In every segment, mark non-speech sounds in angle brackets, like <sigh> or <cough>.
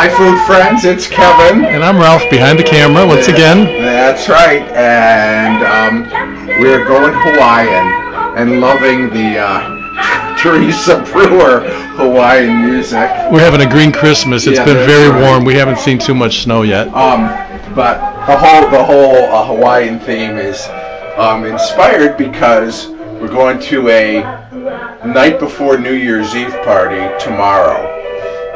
Hi, food friends. It's Kevin. And I'm Ralph behind the camera once again. That's right. And um, we're going Hawaiian and loving the uh, <laughs> Teresa Brewer Hawaiian music. We're having a green Christmas. It's Yeah, been very right. warm. We haven't seen too much snow yet. Um, but the whole the whole uh, Hawaiian theme is um, inspired because we're going to a night before New Year's Eve party tomorrow,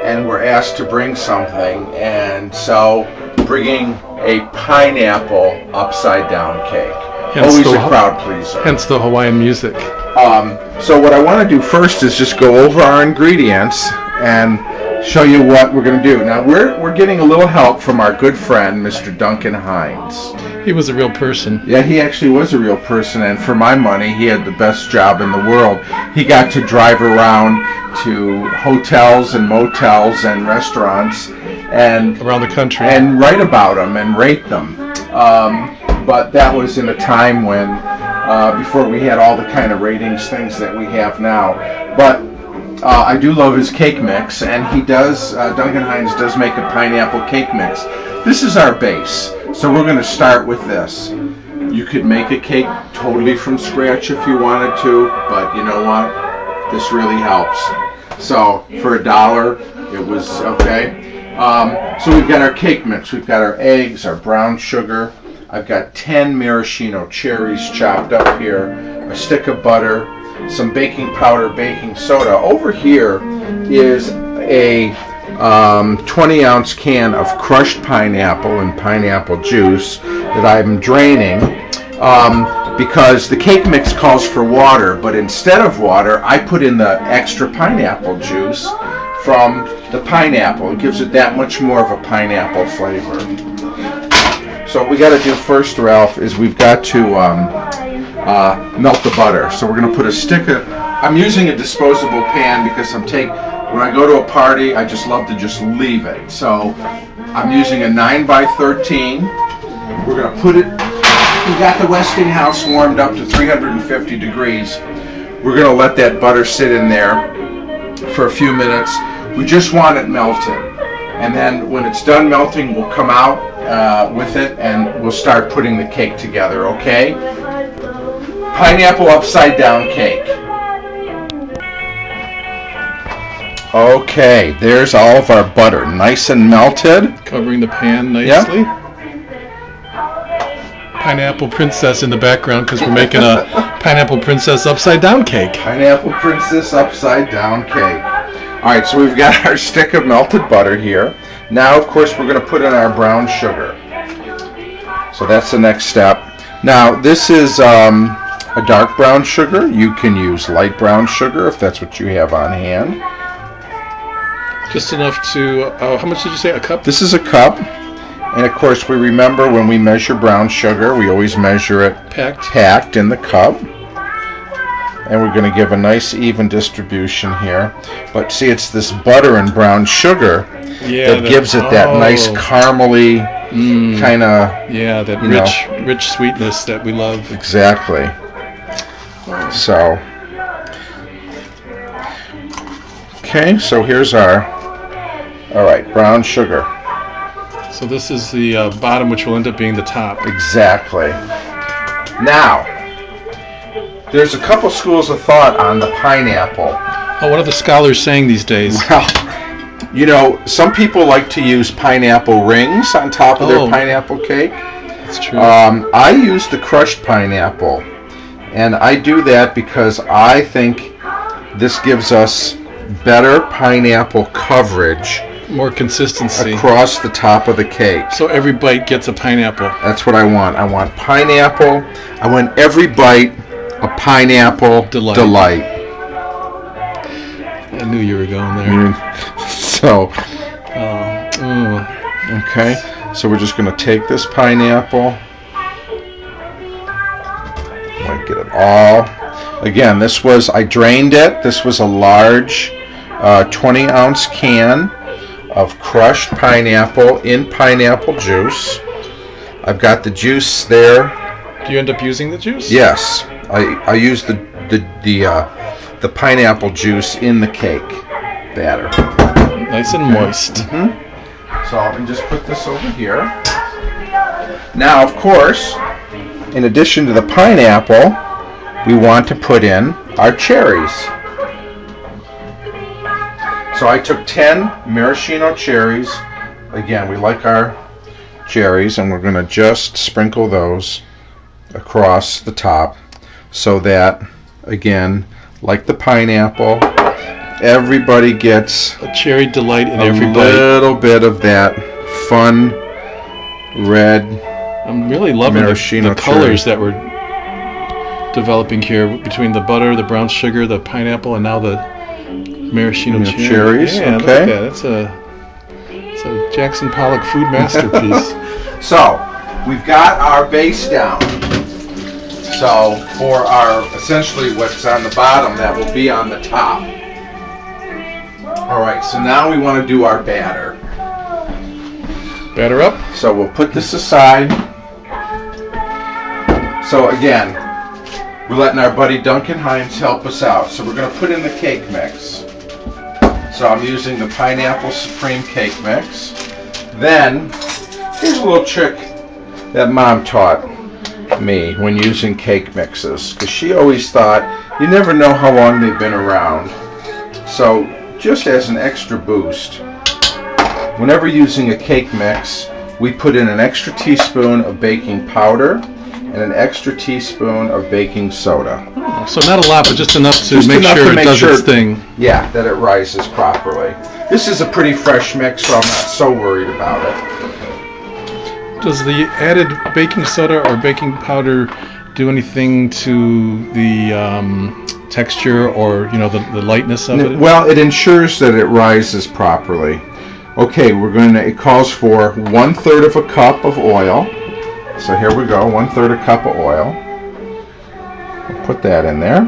and we're asked to bring something, and so bringing a pineapple upside down cake. Hence Always the- a crowd pleaser. Hence the Hawaiian music. Um, so what I want to do first is just go over our ingredients and show you what we're going to do. Now we're we're getting a little help from our good friend Mr. Duncan Hines. He was a real person. Yeah, he actually was a real person, and for my money, he had the best job in the world. He got to drive around to hotels and motels and restaurants and Around the country. and write about them and rate them. Um, but that was in a time when, uh, before we had all the kind of ratings things that we have now. But uh, I do love his cake mix, and he does, uh, Duncan Hines does make a pineapple cake mix. This is our base, so we're going to start with this. You could make a cake totally from scratch if you wanted to, but you know what? This really helps. So for a dollar, it was okay. Um, so we've got our cake mix. We've got our eggs, our brown sugar. I've got 10 maraschino cherries chopped up here, a stick of butter, some baking powder, baking soda. Over here is a um, 20 ounce can of crushed pineapple and pineapple juice that I'm draining um, because the cake mix calls for water, but instead of water, I put in the extra pineapple juice from the pineapple. It gives it that much more of a pineapple flavor. So what we got to do first, Ralph, is we've got to um, uh, melt the butter. So we're going to put a stick of. I'm using a disposable pan because I'm take. When I go to a party, I just love to just leave it. So I'm using a 9 by 13. We're going to put it. We got the Westinghouse warmed up to 350 degrees. We're going to let that butter sit in there for a few minutes. We just want it melted. And then when it's done melting, we'll come out uh, with it and we'll start putting the cake together, okay? Pineapple upside down cake. Okay, there's all of our butter, nice and melted. Covering the pan nicely. Pineapple princess in the background because we're making a <laughs> pineapple princess upside down cake. Pineapple Princess upside down cake. All right, so we've got <laughs> our stick of melted butter here. Now, of course, we're going to put in our brown sugar. So that's the next step. Now, this is um, a dark brown sugar. You can use light brown sugar if that's what you have on hand. Just enough to. Uh, how much did you say? A cup? This is a cup. And of course, we remember when we measure brown sugar, we always measure it Packed. packed in the cup. And we're going to give a nice even distribution here. But see, it's this butter and brown sugar Yeah. that gives it that nice oh, caramely mm, kind of Yeah, that rich, rich sweetness that we love. exactly. So, okay, so here's our all right brown sugar. So this is the uh, bottom, which will end up being the top. Exactly. Now, there's a couple schools of thought on the pineapple. Oh, what are the scholars saying these days? <laughs> Well, you know, some people like to use pineapple rings on top of Oh. their pineapple cake. That's true. Um, I use the crushed pineapple, and I do that because I think this gives us better pineapple coverage More consistency. across the top of the cake. So every bite gets a pineapple. That's what I want. I want pineapple. I want every bite a pineapple Delight. delight. I knew you were going there. Mm, <laughs> So, ooh. okay. So we're just going to take this pineapple. All. Again, this was I drained it. This was a large, uh, 20 ounce can of crushed pineapple in pineapple juice. I've got the juice there. Do you end up using the juice? Yes, I I use the the the uh, the pineapple juice in the cake batter. Nice and moist. So let me just put this over here. Now, of course, in addition to the pineapple, we want to put in our cherries. So I took 10 maraschino cherries. Again, we like our cherries, and we're going to just sprinkle those across the top so that, again, like the pineapple, everybody gets A cherry delight in a every bite. little bit of that fun red. I'm really loving the, Maraschino the colors that we're developing here between the butter, the brown sugar, the pineapple, and now the maraschino Yeah, cherry. cherries, Yeah, look okay. at that. That's a, it's a Jackson Pollock food masterpiece. <laughs> So we've got our base down. So for our essentially what's on the bottom, that will be on the top. All right. So now we want to do our batter. Batter up. So we'll put this aside. So again, we're letting our buddy Duncan Hines help us out. So we're going to put in the cake mix. So I'm using the Pineapple Supreme Cake Mix. Then, here's a little trick that Mom taught me when using cake mixes. Because she always thought, you never know how long they've been around. So, just as an extra boost, whenever using a cake mix, we put in an extra teaspoon of baking powder and an extra teaspoon of baking soda. So not a lot, but just enough to Just make enough sure to it make does sure- its thing. Yeah, that it rises properly. This is a pretty fresh mix, so I'm not so worried about it. Does the added baking soda or baking powder do anything to the um, texture or you know the, the lightness of it? Well, it ensures that it rises properly. Okay, we're going to, it calls for one third of a cup of oil. So here we go, one third a cup of oil. We'll put that in there.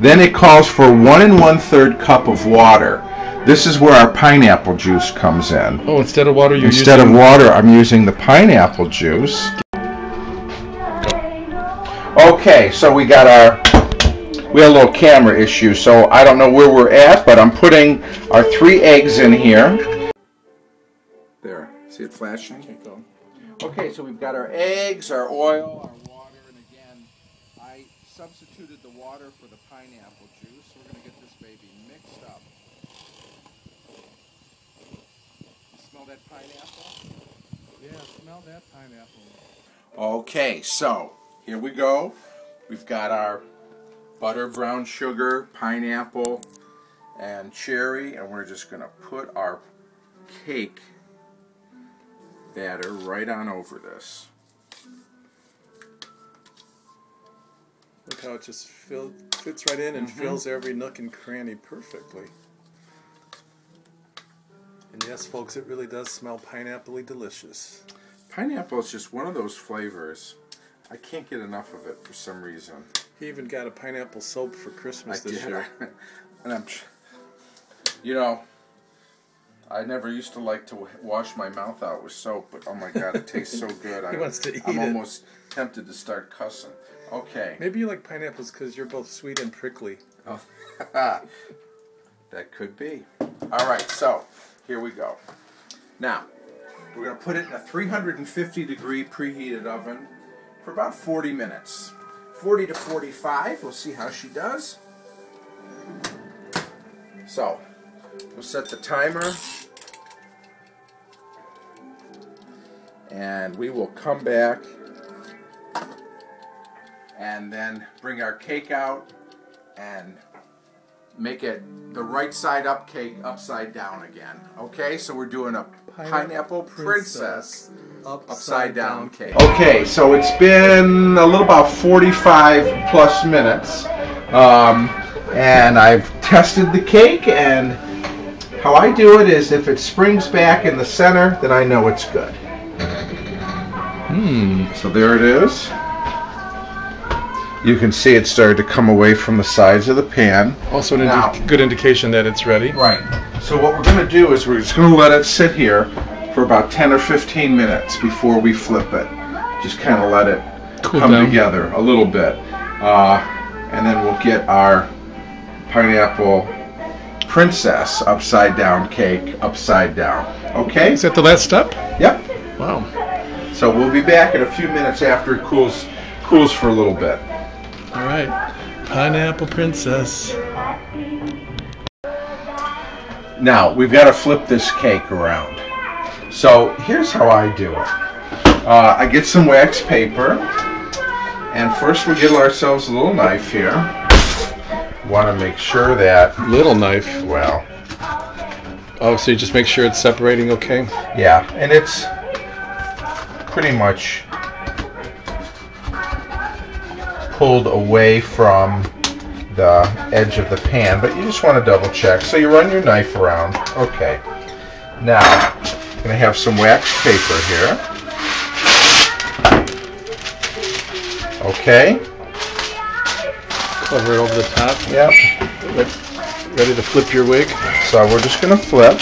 Then it calls for one and one third cup of water. This is where our pineapple juice comes in. Oh, instead of water, you're Instead using of water, I'm using the pineapple juice. Okay, so we got our we had a little camera issue, so I don't know where we're at, but I'm putting our three eggs in here. See it flashing? Okay, so we've got our eggs, our oil, our water, and again, I substituted the water for the pineapple juice, so we're going to get this baby mixed up. Smell that pineapple? Yeah, smell that pineapple. Okay, so here we go. We've got our butter, brown sugar, pineapple, and cherry, and we're just going to put our cake batter right on over this. Look how it just fill, fits right in and mm-hmm. fills every nook and cranny perfectly. And yes, folks, it really does smell pineapple delicious. Pineapple is just one of those flavors. I can't get enough of it for some reason. He even got a pineapple soap for Christmas I this did. year. <laughs> and I'm, you know, I never used to like to wash my mouth out with soap, but oh my god, it tastes so <laughs> good. He I, wants to eat I'm it. almost tempted to start cussing. Okay. Maybe you like pineapples because you're both sweet and prickly. Oh, <laughs> that could be. All right, so here we go. Now, we're going to put it in a 350 degree preheated oven for about 40 minutes. 40 to 45. We'll see how she does. So, we'll set the timer. And we will come back and then bring our cake out and make it the right side up cake upside down again. Okay, so we're doing a pineapple, princess, upside down cake. Okay, so it's been a little about 45 plus minutes, um, and I've tested the cake. And how I do it is, if it springs back in the center, then I know it's good. Hmm. So there it is. You can see it started to come away from the sides of the pan. Also, an indi- good indication that it's ready. Right. So what we're going to do is we're just going to let it sit here for about 10 or 15 minutes before we flip it. Just kind of let it Cool come down. together a little bit. Uh, and then we'll get our pineapple princess upside down cake upside down. Okay? Is that the last step? Yep. Wow. So we'll be back in a few minutes after it cools cools for a little bit. All right. Pineapple princess. Now we've got to flip this cake around. So here's how I do it. Uh, I get some wax paper, and first we get ourselves a little knife here. Want to make sure that Little knife. well, Oh, so you just make sure it's separating okay? yeah, and it's pretty much pulled away from the edge of the pan, but you just want to double check. So you run your knife around. Okay. Now, I'm going to have some wax paper here. Okay. Cover it over the top. Yep. Ready to flip your wig? So we're just going to flip.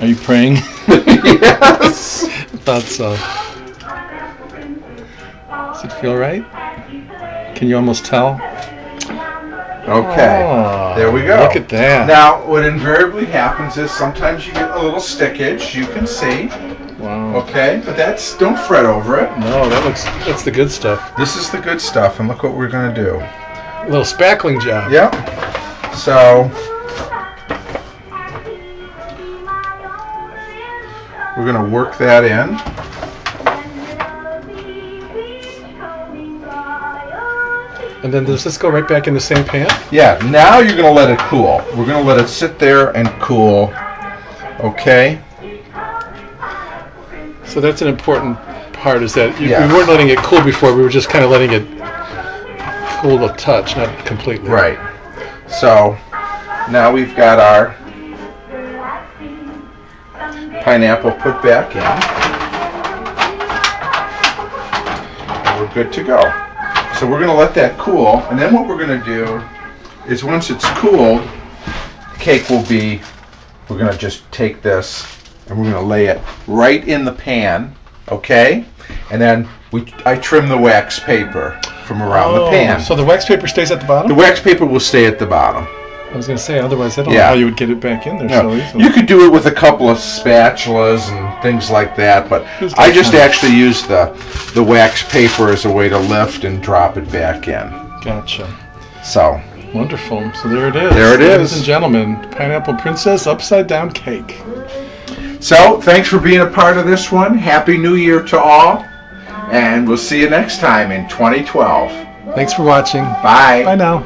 Are you praying? yes. Thought so. Does it feel right? Can you almost tell? Okay. Oh, there we go. Look at that. Now, what invariably happens is sometimes you get a little stickage. You can see. wow. Okay, but that's don't fret over it. No, that looks that's the good stuff. This is the good stuff, and look what we're gonna do. A little spackling job. Yep. So we're gonna work that in. And then does this go right back in the same pan? Yeah. Now you're gonna let it cool. We're gonna let it sit there and cool. Okay. So that's an important part is that you, Yeah. we weren't letting it cool before, we were just kind of letting it cool a touch, not completely. Right. So now we've got our pineapple put back in. And we're good to go. So we're going to let that cool, and then what we're going to do is once it's cooled, the cake will be, we're going to just take this and we're going to lay it right in the pan, okay? And then we, I trim the wax paper from around the Oh, pan. So the wax paper stays at the bottom? The wax paper will stay at the bottom. I was going to say, otherwise I don't Yeah. know how you would get it back in there No, so easily. you could do it with a couple of spatulas and things like that, but I just time? actually use the the wax paper as a way to lift and drop it back in. Gotcha. So Wonderful. So there it is. There it Ladies is. and gentlemen, Pineapple Princess Upside Down Cake. so thanks for being a part of this one. Happy New Year to all, and we'll see you next time in 2012. Thanks for watching. Bye. Bye now.